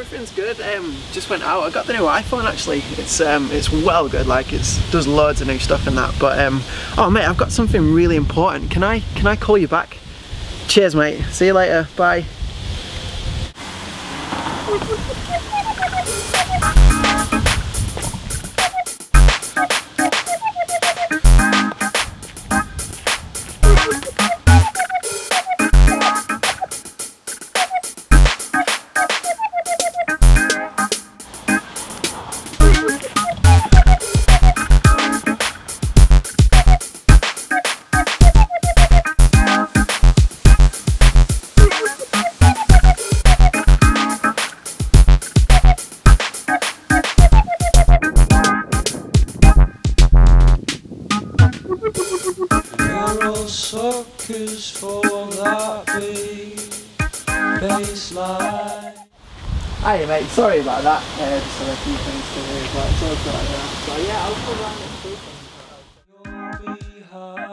everything's good. Um, just went out. I got the new iPhone actually. It's um, it's well good. Like it's does loads of new stuff in that. But um, oh mate, I've got something really important. Can I can I call you back? Cheers, mate. See you later. Bye. suckers for that big bassline. Hey mate, sorry about that. Uh, just had a few things to do, but it's all good. But yeah, I'll come around next weekend. Uh,